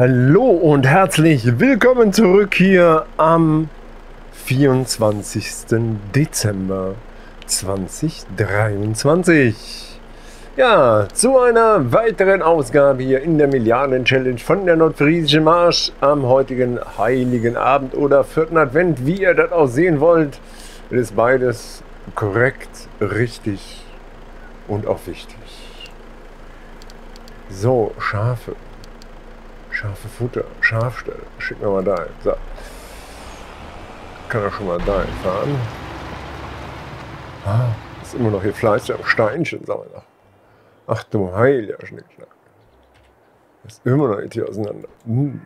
Hallo und herzlich willkommen zurück hier am 24. Dezember 2023. Ja, zu einer weiteren Ausgabe hier in der Milliarden-Challenge von der Nordfriesischen Marsch am heutigen Heiligen Abend oder vierten Advent, wie ihr das auch sehen wollt. Es ist beides korrekt, richtig und auch wichtig. So, Schafe. Scharfe Futter, Schafstelle. Schicken wir mal da hin. So. Kann er schon mal da fahren. Ah, ist immer noch hier fleißig am Steinchen, sagen wir noch. Ach du heiliger Schnickschnack. Ist immer noch nicht hier auseinander. Hm.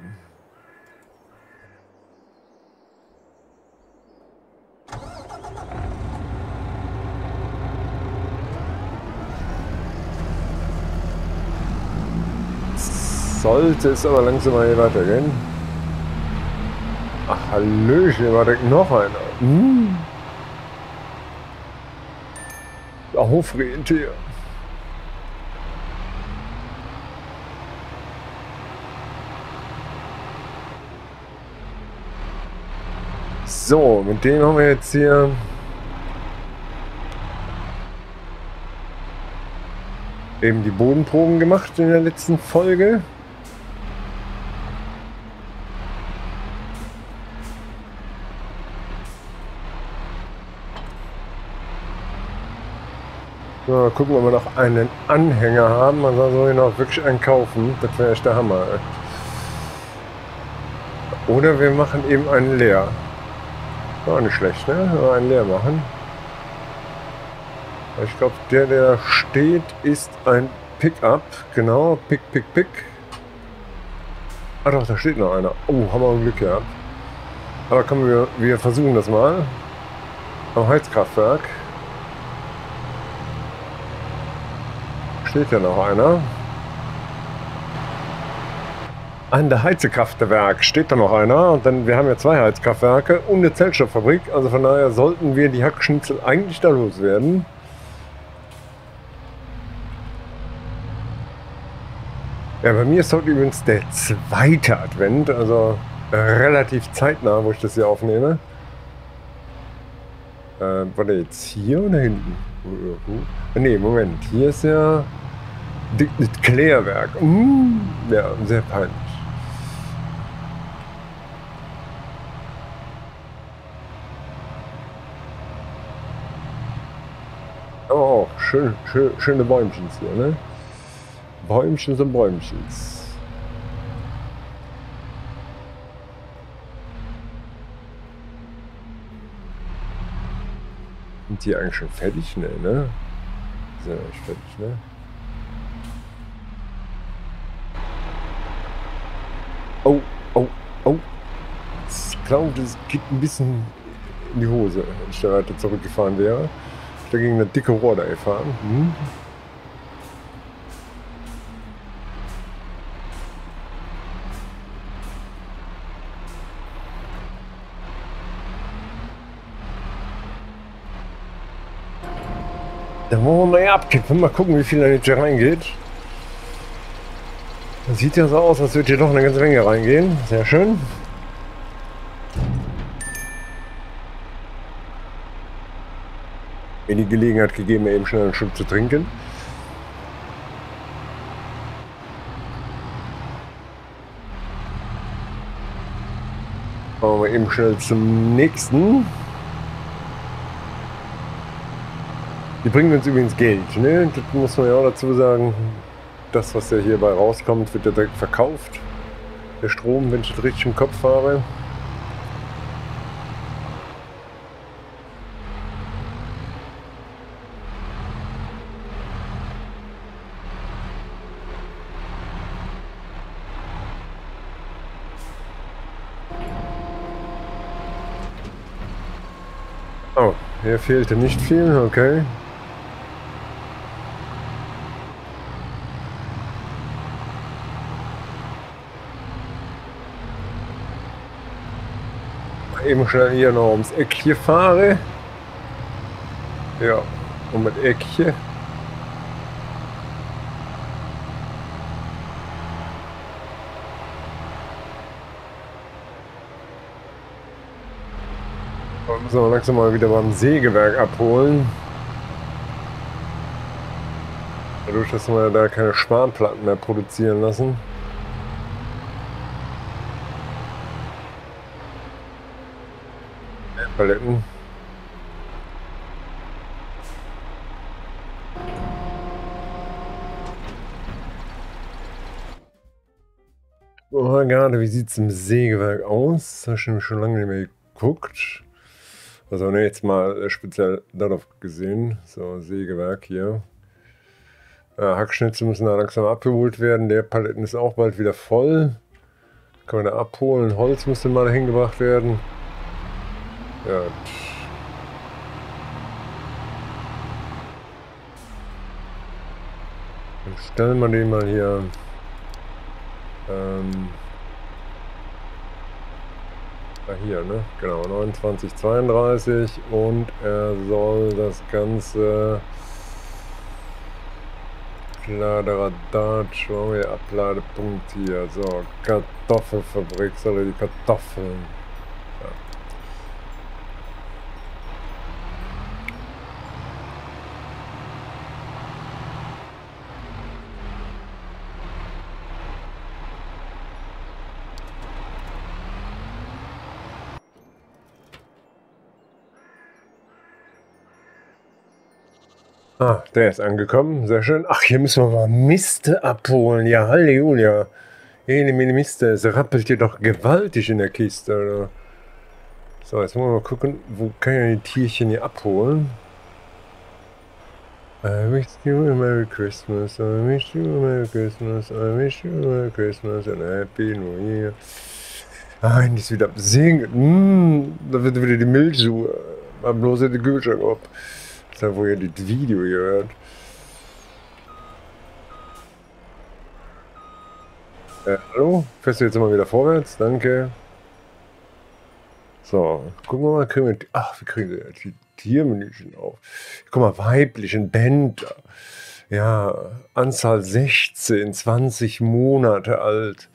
Sollte es aber langsam mal hier weitergehen. Ach, Hallöchen, war direkt noch einer. Hm. Hofrentier. So, mit dem haben wir jetzt hier eben die Bodenproben gemacht in der letzten Folge. So, gucken, ob wir noch einen Anhänger haben. Man soll ihn auch wirklich einkaufen. Das wäre echt der Hammer. Oder wir machen eben einen leer. War nicht schlecht, ne? Wenn wir einen leer machen. Ich glaube, der, der steht, ist ein Pickup. Genau, Pick, Pick, Pick. Ah doch, da steht noch einer. Oh, haben wir Glück gehabt. Aber kommen wir, wir versuchen das mal. Am Heizkraftwerk. Steht ja noch einer. An der Heizekraftwerk steht da noch einer. Dann, wir haben ja zwei Heizkraftwerke und eine Zellstofffabrik. Also von daher sollten wir die Hackschnitzel eigentlich da loswerden. Ja, bei mir ist heute übrigens der zweite Advent, also relativ zeitnah, wo ich das hier aufnehme. Äh, war der jetzt hier oder hinten? Ne, Moment, hier ist ja Klärwerk. Mm, ja, sehr peinlich. Oh, schön, schön, schöne Bäumchen hier, ne? Bäumchen und Bäumchen. Sind die eigentlich schon fertig? Ne, ne? Sind nicht fertig, ne? Glaube, das geht ein bisschen in die Hose, wenn ich da weiter zurückgefahren wäre. Da gegen eine dicke Rohr da gefahren. Hm? Dann wollen wir mal abkippen, mal gucken, wie viel da jetzt hier reingeht. Das sieht ja so aus, als würde hier doch eine ganze Menge reingehen. Sehr schön. Mir die Gelegenheit gegeben, eben schnell einen Schluck zu trinken. Machen wir eben schnell zum nächsten. Die bringen uns übrigens Geld, ne? Das muss man ja auch dazu sagen das, was ja hierbei rauskommt, wird ja direkt verkauft. Der Strom, wenn ich das richtig im Kopf habe. Oh, hier fehlte nicht viel, okay. eben schnell hier noch ums Eck hier fahre. Ja, und mit Eck hier. Wir müssen wir langsam mal wieder beim Sägewerk abholen. Dadurch, dass wir da keine Spanplatten mehr produzieren lassen. Paletten. Oh, gerade, wie sieht es im Sägewerk aus? Das habe ich schon lange nicht mehr geguckt. Also ne, jetzt mal speziell darauf gesehen. So, Sägewerk hier. Äh, Hackschnitzel müssen da langsam abgeholt werden. Der Paletten ist auch bald wieder voll. Kann man da abholen. Holz müsste mal hingebracht werden. Ja. Dann stellen wir den mal hier. Ähm, hier, ne? Genau, 2932 und er soll das Ganze Kladderadatsch, wo wir Abladepunkt hier, so, Kartoffelfabrik, soll er die Kartoffeln Ah, der ist angekommen. Sehr schön. Ach, hier müssen wir mal Miste abholen. Ja, Halleluja. Jene Mine Miste. Es rappelt hier doch gewaltig in der Kiste. Oder? So, jetzt wollen wir mal gucken, wo kann ich die Tierchen hier abholen? I wish you a Merry Christmas, I wish you a Merry Christmas, I wish you a Merry Christmas and a Happy New Year. Ah, ist wieder singen. Mm, da wird wieder die Milchsuhe. Mal bloß den Kühlschrank ab da, wo ihr das Video hört. Äh, hallo? Fährst du jetzt immer wieder vorwärts? Danke. So, gucken wir mal, kriegen wir, ach, wir kriegen die Tiermenüchen auf. Guck mal, weiblichen Bänder. Ja, Anzahl 16, 20 Monate alt.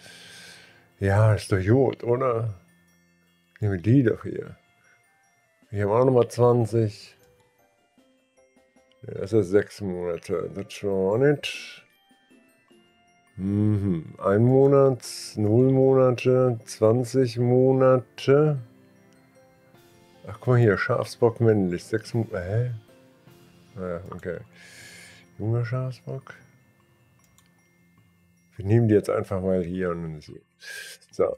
Ja, ist doch gut, oder? Nehmen wir die doch hier. Hier haben wir auch nochmal 20. Ja, das ist sechs Monate. Das schon nicht. Mhm. Ein Monat, null Monate, 20 Monate. Ach, guck mal hier, Schafsbock männlich. Sechs Monate. Hä? Ah, okay. Junger Schafsbock. Wir nehmen die jetzt einfach mal hier und so. So.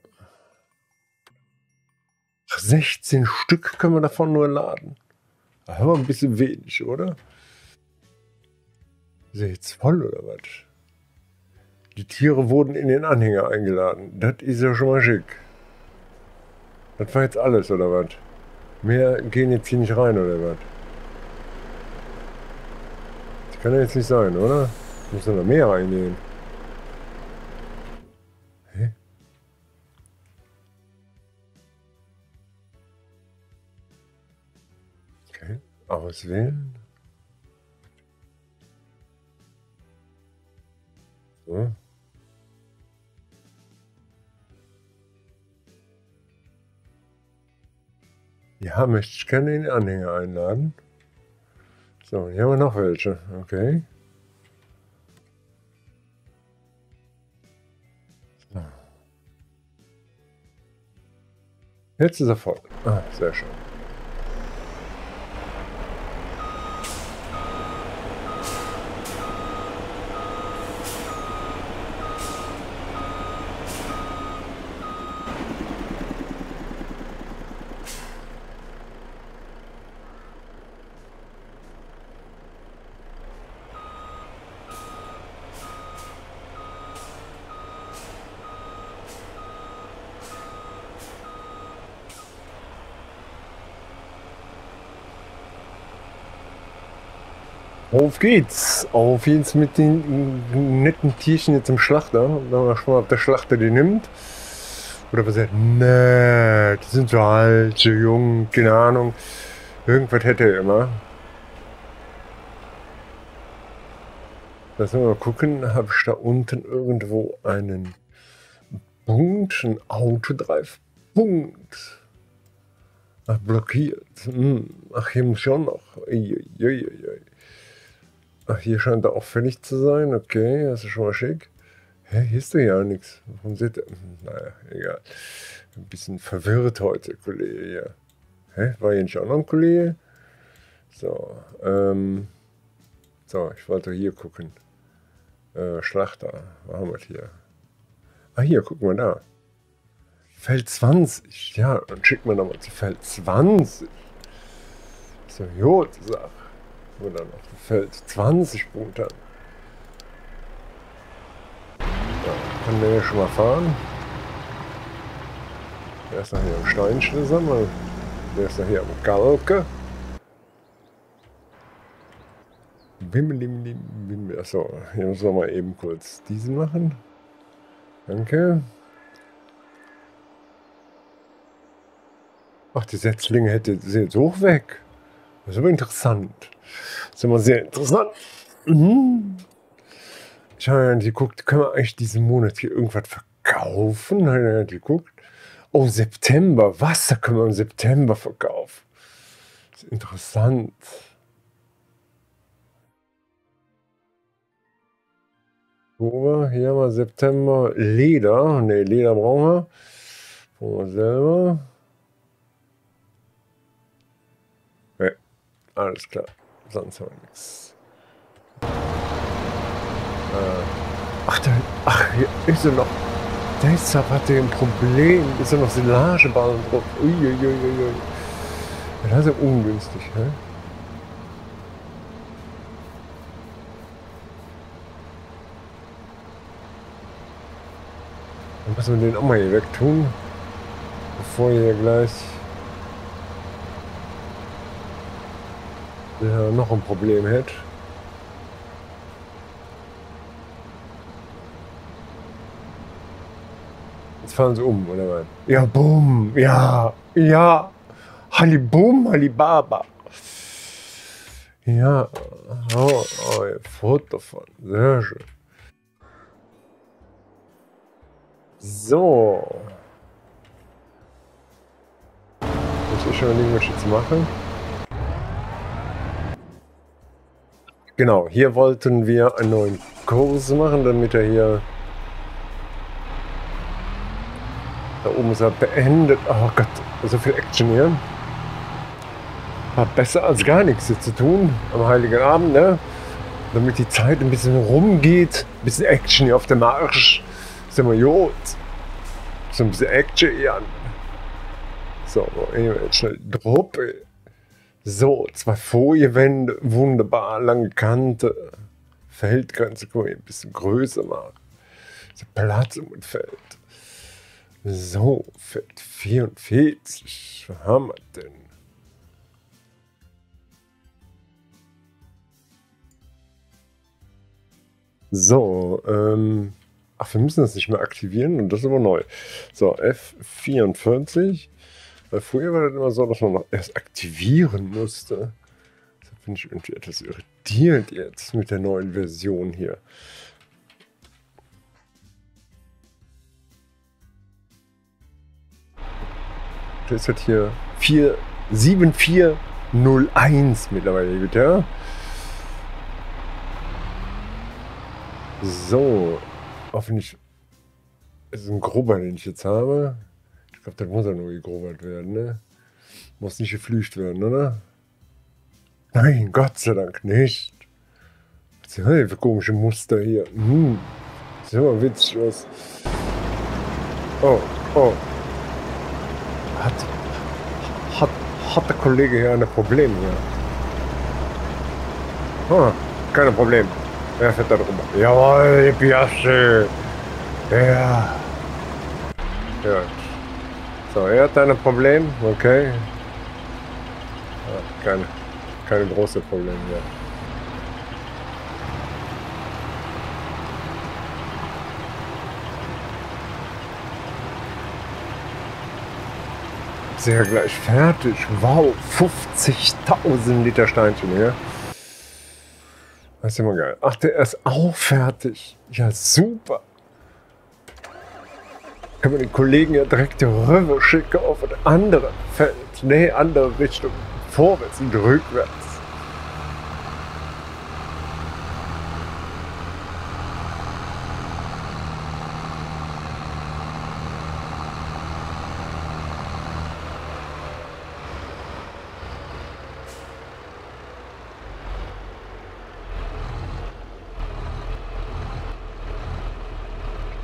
Ach, 16 Stück können wir davon nur laden. Aber ein bisschen wenig, oder? Ist jetzt voll oder was? Die Tiere wurden in den Anhänger eingeladen. Das ist ja schon mal schick. Das war jetzt alles, oder was? Mehr gehen jetzt hier nicht rein, oder was? Das kann ja jetzt nicht sein, oder? Muss noch mehr reingehen. Okay. Auswählen. So. Ja, möchte ich gerne den Anhänger einladen. So, hier haben wir noch welche. Okay. So. Jetzt ist er voll. Ah, sehr schön. Auf geht's. Auf geht's mit den netten Tierchen jetzt im Schlachter. Wenn man schon mal, ob der Schlachter die nimmt. Oder was er nee, die sind so alt, so jung, keine Ahnung. Irgendwas hätte er immer. Lass mal gucken, habe ich da unten irgendwo einen Punkt, einen Autodrive-Punkt. Ach, blockiert. Hm. Ach, hier muss schon noch. Uiuiui. Ach, hier scheint er auch fertig zu sein. Okay, das ist schon mal schick. Hä, hier ist doch ja nichts. Warum seht ihr? Hm, naja, egal. Ein bisschen verwirrt heute, Kollege hier. Hä, war hier nicht auch noch ein Kollege? So, ähm. So, ich wollte hier gucken. Äh, Schlachter. Wo haben wir hier? Ah, hier, gucken wir da. Feld 20. Ja, dann schickt man nochmal zu Feld 20. So, gut, Sache. Dann auf Feld 20 Punkte. Ja, kann der hier schon mal fahren. Der ist noch hier am Steinschlüssel. Der ist noch hier am Galke. Bimmelim, bimmel. Achso, hier müssen wir mal eben kurz diesen machen. Danke. Ach, die Setzlinge hätte sie jetzt hoch weg. Das ist aber interessant. Das ist immer sehr interessant. Mhm. Ich habe ja geguckt, können wir eigentlich diesen Monat hier irgendwas verkaufen? Habe ja geguckt. Oh, September. Was? Da können wir im September verkaufen. Das ist interessant. Oktober, hier haben wir September, Leder. Ne, Leder brauchen wir. Brauchen wir selber. Alles klar. Sonst haben wir nichts. Äh, ach, da, ach, hier ist er noch. Deshalb hat er ein Problem. Ist er noch Silageballen drauf. Uiuiuiui. Das ist ja ungünstig, hä? Dann müssen wir den auch mal hier weg tun, bevor hier gleich ja, noch ein Problem hätte. Jetzt fahren sie um, oder was? Ja, bumm, ja, ja. Halibum, Halibaba. Ja, oh, oh, Foto von, sehr schön. So. Muss ich schon überlegen, was ich jetzt mache. Genau, hier wollten wir einen neuen Kurs machen, damit er hier... Da oben ist er beendet. Oh Gott, so viel Action hier. War besser als gar nichts hier zu tun am Heiligen Abend, ne? Damit die Zeit ein bisschen rumgeht. Ein bisschen Action hier auf dem Marsch sind wir gut. So ein bisschen Action hier. So, jetzt schnell Truppe. So, zwei Folienwände, wunderbar, lange Kante. Feldgrenze können wir ein bisschen größer machen. Platz das Feld. So, Feld 44. Was haben wir denn? So, ähm, Ach, wir müssen das nicht mehr aktivieren und das ist aber neu. So, F44. Weil früher war das immer so, dass man noch erst aktivieren musste. Da bin ich irgendwie etwas irritiert jetzt mit der neuen Version hier. Das ist halt hier 4, 7401 mittlerweile, bitte. So, Hoffentlich ist ein grober, den ich jetzt habe. Glaube, das muss ja nur gegrobert werden, ne? Muss nicht geflücht werden, oder? Nein, Gott sei Dank nicht. Was ist denn für komische Muster hier? Hm. Ist immer witzig was. Oh, oh. Hat, hat, hat der Kollege hier ein Problem hier? Ah, kein Problem. Er fährt da drüber. Jawohl, Piasche. Ja. Ja. So, er hat ein Problem. Okay. Ja, keine, keine große Probleme mehr. Sehr gleich fertig. Wow, 50.000 Liter Steinchen hier. Das ist immer geil. Ach, der ist auch fertig. Ja, super. Können wir den Kollegen ja direkt rüber schicken auf ein anderes Feld. Nee, andere Richtung. Vorwärts und rückwärts.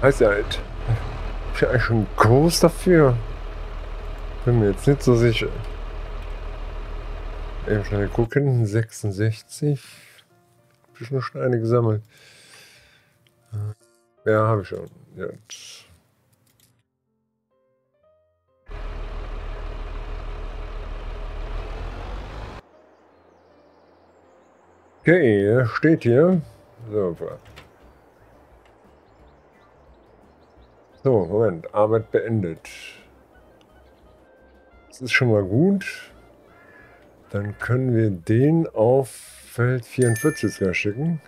Heißt ja halt. Ist ja eigentlich schon groß dafür. Bin mir jetzt nicht so sicher. Eben schnell gucken. 66. Hab ich noch Steine gesammelt. Ja, habe ich schon. Jetzt. Okay, steht hier. Super. So, Moment. Arbeit beendet. Das ist schon mal gut. Dann können wir den auf Feld 44 schicken.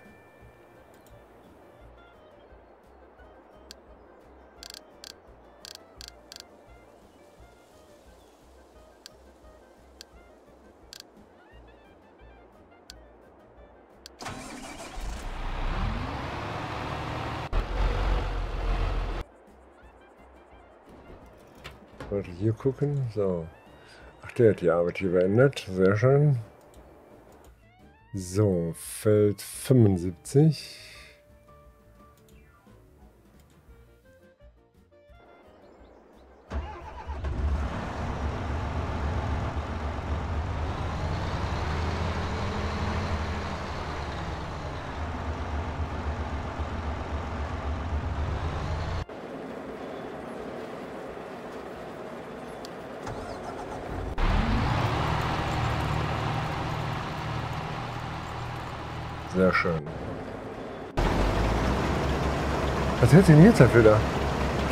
Warte, hier gucken. So. Ach, der hat die Arbeit hier beendet. Sehr schön. So, Feld 75. Sehr schön. Was hält denn jetzt dafür da?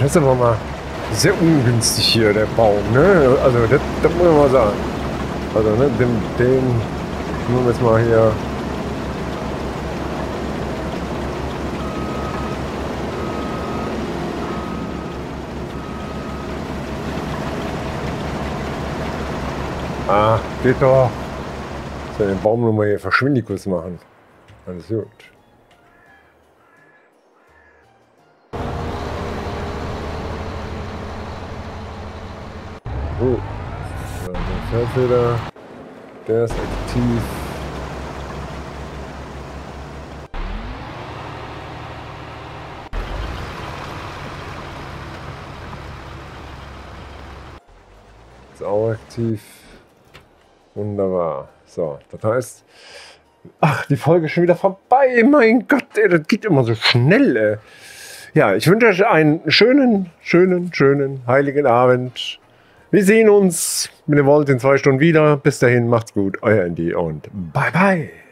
Das ist aber mal sehr ungünstig hier, der Baum, ne? Also, das, das muss man mal sagen. Also, ne, den, den nehmen wir jetzt mal hier. Ah, geht doch. So, den Baum nochmal hier Verschwindikus machen. Alles gut. Oh. So, der Feldfeder. Der ist aktiv. Ist auch aktiv. Wunderbar. So, das heißt, Ach, die Folge ist schon wieder vorbei. Mein Gott, ey, das geht immer so schnell. Ey. Ja, ich wünsche euch einen schönen, schönen, schönen, heiligen Abend. Wir sehen uns, wenn ihr wollt, in zwei Stunden wieder. Bis dahin, macht's gut. Euer Andy und bye bye.